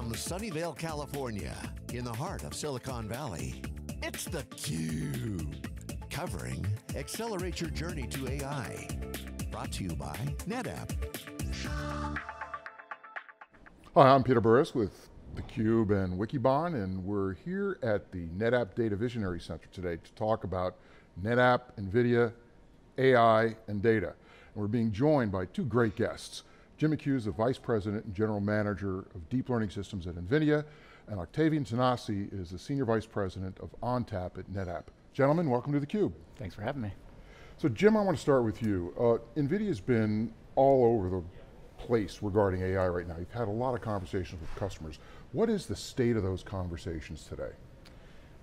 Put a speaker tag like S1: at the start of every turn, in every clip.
S1: From Sunnyvale, California, in the heart of Silicon Valley, it's theCUBE. Covering Accelerate Your Journey to AI. Brought to you by NetApp.
S2: Hi, I'm Peter Burris with theCUBE and Wikibon, and we're here at the NetApp Data Visionary Center today to talk about NetApp, NVIDIA, AI, and data. And we're being joined by two great guests. Jim McHugh's, the Vice President and General Manager of Deep Learning Systems at NVIDIA, and Octavian Tanase is the Senior Vice President of ONTAP at NetApp. Gentlemen, welcome to theCUBE.
S3: Thanks for having me.
S2: So Jim, I want to start with you. Uh, NVIDIA's been all over the place regarding AI right now. You've had a lot of conversations with customers. What is the state of those conversations today?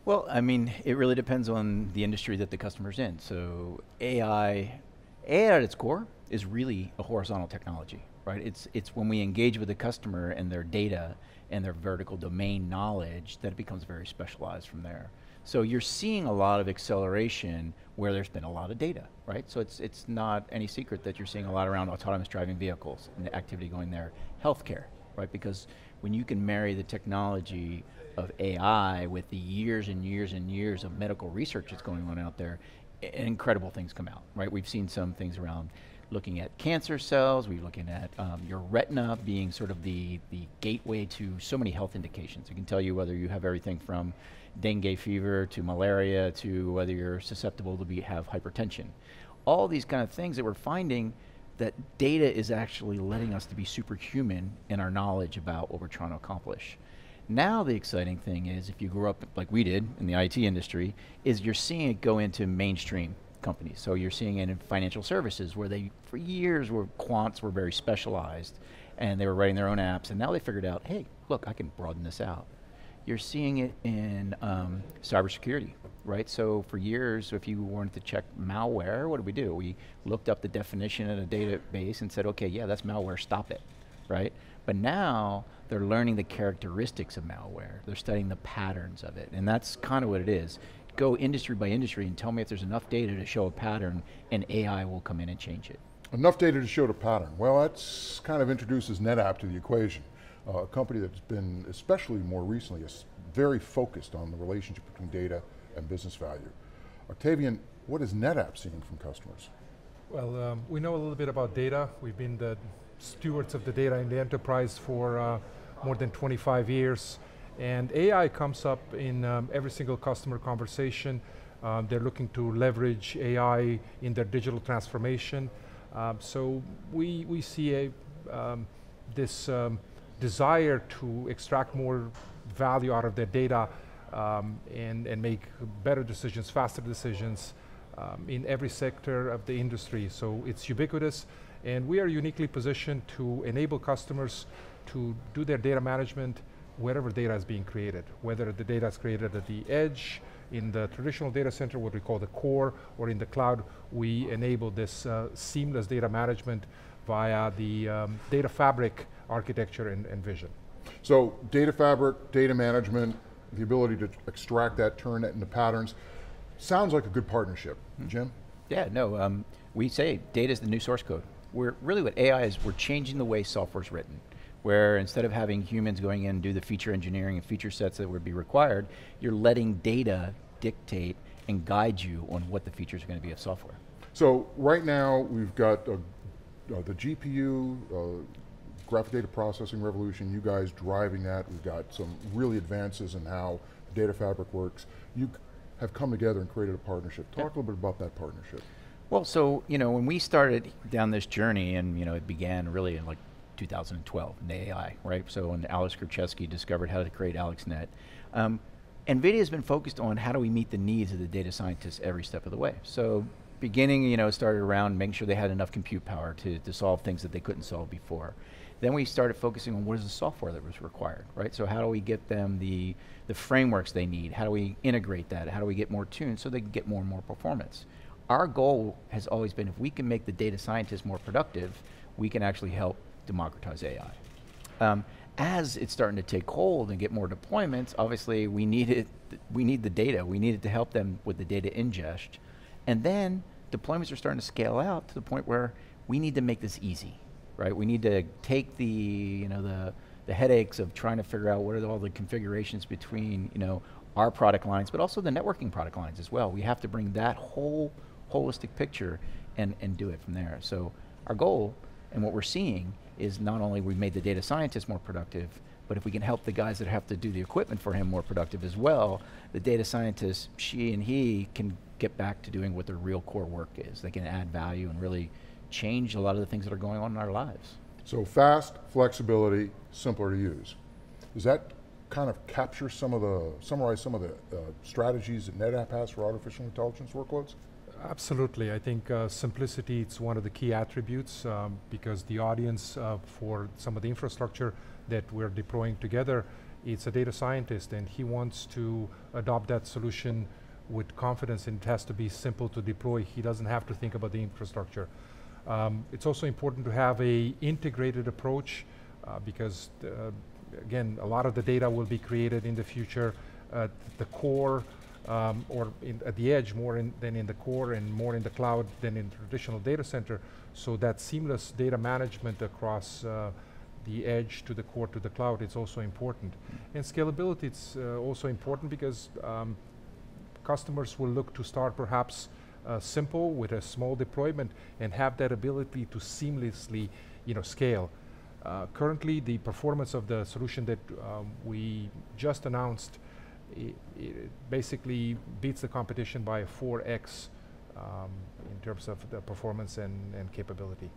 S3: Well, I mean, it really depends on the industry that the customer's in. So AI, AI at its core is really a horizontal technology right? It's, it's when we engage with the customer and their data and their vertical domain knowledge that it becomes very specialized from there. So you're seeing a lot of acceleration where there's been a lot of data, right? So it's, it's not any secret that you're seeing a lot around autonomous driving vehicles and the activity going there. Healthcare, right? Because when you can marry the technology of AI with the years and years and years of medical research that's going on out there, incredible things come out, right? We've seen some things around looking at cancer cells, we're looking at um, your retina being sort of the, the gateway to so many health indications. It can tell you whether you have everything from dengue fever to malaria to whether you're susceptible to be, have hypertension. All these kind of things that we're finding that data is actually letting us to be superhuman in our knowledge about what we're trying to accomplish. Now the exciting thing is, if you grew up like we did in the IT industry, is you're seeing it go into mainstream companies. So you're seeing it in financial services where they, for years, were quants were very specialized and they were writing their own apps and now they figured out, hey, look, I can broaden this out. You're seeing it in um, cybersecurity, right? So for years, if you wanted to check malware, what did we do? We looked up the definition in a database and said, okay, yeah, that's malware, stop it, right? But now, they're learning the characteristics of malware. They're studying the patterns of it, and that's kind of what it is go industry by industry and tell me if there's enough data to show a pattern and AI will come in and change it.
S2: Enough data to show the pattern. Well, that's kind of introduces NetApp to the equation. Uh, a company that's been, especially more recently, is very focused on the relationship between data and business value. Octavian, what is NetApp seeing from customers?
S4: Well, um, we know a little bit about data. We've been the stewards of the data in the enterprise for uh, more than 25 years. And AI comes up in um, every single customer conversation. Um, they're looking to leverage AI in their digital transformation. Um, so we, we see a, um, this um, desire to extract more value out of their data um, and, and make better decisions, faster decisions in every sector of the industry. So it's ubiquitous and we are uniquely positioned to enable customers to do their data management wherever data is being created, whether the data is created at the edge, in the traditional data center, what we call the core, or in the cloud, we enable this uh, seamless data management via the um, data fabric architecture and, and, vision.
S2: So data fabric, data management, the ability to extract that, turn it into patterns, sounds like a good partnership. Hmm. Jim?
S3: Yeah, no, um, we say data is the new source code. We're really what AI is, we're changing the way software is written where instead of having humans going in and do the feature engineering and feature sets that would be required, you're letting data dictate and guide you on what the features are going to be of software.
S2: So right now we've got uh, uh, the GPU, uh, graphic data processing revolution, you guys driving that. We've got some really advances in how data fabric works. You have come together and created a partnership. Talk a little bit about that partnership.
S3: Well, so, you know, when we started down this journey and, you know, it began really in like 2012 in the AI, right? So when Alex Krizhevsky discovered how to create AlexNet. Um, NVIDIA has been focused on how do we meet the needs of the data scientists every step of the way. So beginning, you know, started around making sure they had enough compute power to, to solve things that they couldn't solve before. Then we started focusing on what is the software that was required, right? So how do we get them the, the frameworks they need? How do we integrate that? How do we get more tuned so they can get more and more performance? Our goal has always been if we can make the data scientists more productive, we can actually help democratize AI. Um, as it's starting to take hold and get more deployments, obviously we needed we need the data. We needed to help them with the data ingest, and then deployments are starting to scale out to the point where we need to make this easy, right? We need to take the you know the the headaches of trying to figure out what are all the configurations between, you know, our product lines, but also the networking product lines as well. We have to bring that whole holistic picture and, and do it from there. So our goal and what we're seeing is not only we made the data scientists more productive, but if we can help the guys that have to do the equipment for him more productive as well, the data scientists, she and he, can get back to doing what their real core work is. They can add value and really change a lot of the things that are going on in our lives.
S2: So fast, flexibility, simpler to use. Does that kind of capture some of the, summarize some of the uh, strategies that NetApp has for artificial intelligence workloads?
S4: Absolutely. I think uh, simplicity is one of the key attributes um, because the audience uh, for some of the infrastructure that we're deploying together, it's a data scientist and he wants to adopt that solution with confidence and it has to be simple to deploy. He doesn't have to think about the infrastructure. Um, it's also important to have a integrated approach uh, because uh, again, a lot of the data will be created in the future at the core um, or in, at the edge more in, than in the core and more in the cloud than in traditional data center. So that seamless data management across uh, the edge to the core to the cloud is also important. And scalability is uh, also important because um, customers will look to start perhaps uh, simple with a small deployment and have that ability to seamlessly you know, scale. Uh, currently, the performance of the solution that um, we just announced it, it basically beats the competition by 4x um, in terms of the performance and, and, capability.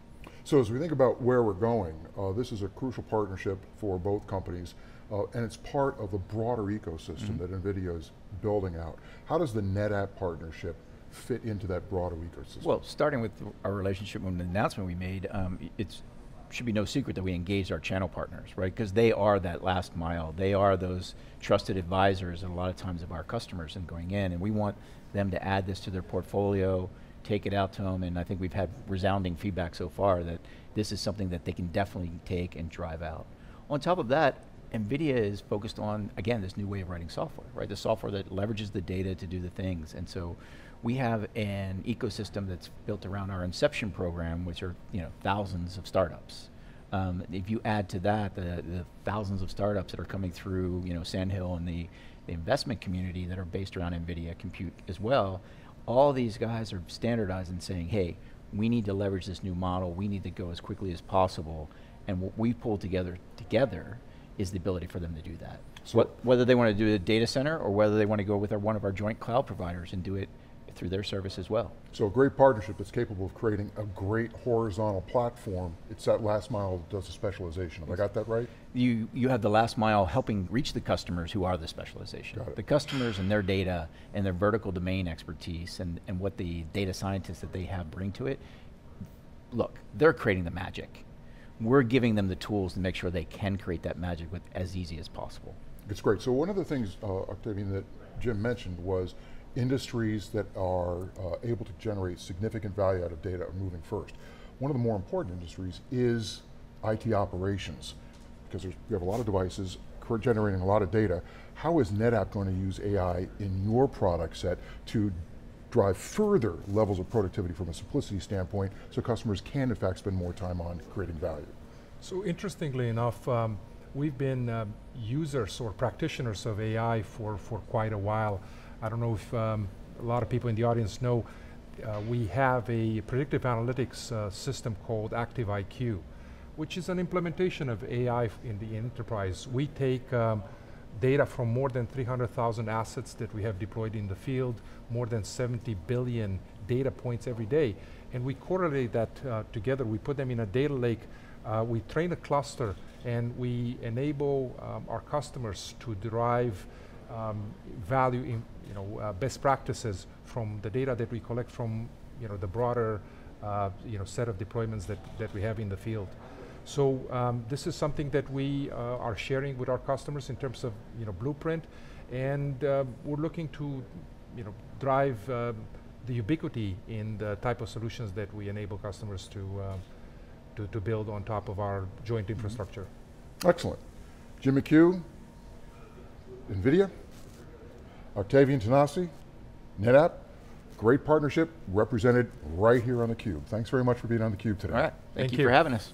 S2: So as we think about where we're going, uh, this is a crucial partnership for both companies, uh, and it's part of the broader ecosystem mm -hmm. that NVIDIA is building out. How does the NetApp partnership fit into that broader ecosystem?
S3: Well, starting with our relationship and the announcement we made, um, it's should be no secret that we engaged our channel partners, right? Because they are that last mile. They are those trusted advisors and a lot of times of our customers and going in, and we want them to add this to their portfolio, take it out to them, and I think we've had resounding feedback so far that this is something that they can definitely take and drive out. On top of that, NVIDIA is focused on, again, this new way of writing software, right? The software that leverages the data to do the things, and so we have an ecosystem that's built around our Inception program, which are you know thousands of startups. Um, if you add to that the, the, thousands of startups that are coming through, you know, Sandhill and the, the investment community that are based around NVIDIA compute as well, all these guys are standardized and saying, hey, we need to leverage this new model, we need to go as quickly as possible, and what we pulled together together is the ability for them to do that. So what, whether they want to do a data center or whether they want to go with our, one of our joint cloud providers and do it through their service as well.
S2: So a great partnership that's capable of creating a great horizontal platform. It's that last mile that does the specialization. Have I got that right?
S3: You, you have the last mile helping reach the customers who are the specialization. The customers and their data and their vertical domain expertise and, and what the data scientists that they have bring to it, look, they're creating the magic. We're giving them the tools to make sure they can create that magic with as easy as possible.
S2: It's great. So one of the things, uh, Octavian, that Jim mentioned was industries that are uh, able to generate significant value out of data are moving first. One of the more important industries is IT operations, because we have a lot of devices generating a lot of data. How is NetApp going to use AI in your product set to drive further levels of productivity from a simplicity standpoint so customers can in fact spend more time on creating value?
S4: So interestingly enough, um, we've been uh, users or practitioners of AI for, for quite a while. I don't know if um, a lot of people in the audience know, uh, we have a predictive analytics uh, system called ActiveIQ, which is an implementation of AI in the enterprise. We take um, data from more than 300,000 assets that we have deployed in the field, more than 70 billion data points every day, and we correlate that uh, together. We put them in a data lake. Uh, we train a cluster, and we enable um, our customers to derive um, value in you know uh, best practices from the data that we collect from you know the broader uh, you know set of deployments that that we have in the field. So um, this is something that we uh, are sharing with our customers in terms of you know blueprint, and uh, we're looking to you know drive um, the ubiquity in the type of solutions that we enable customers to uh, to, to build on top of our joint mm-hmm. infrastructure.
S2: Excellent. Jim McHugh, NVIDIA, Octavian Tanase, NetApp, great partnership represented right here on theCUBE. Thanks very much for being on theCUBE today.
S3: All right, thank, thank you, you for having us.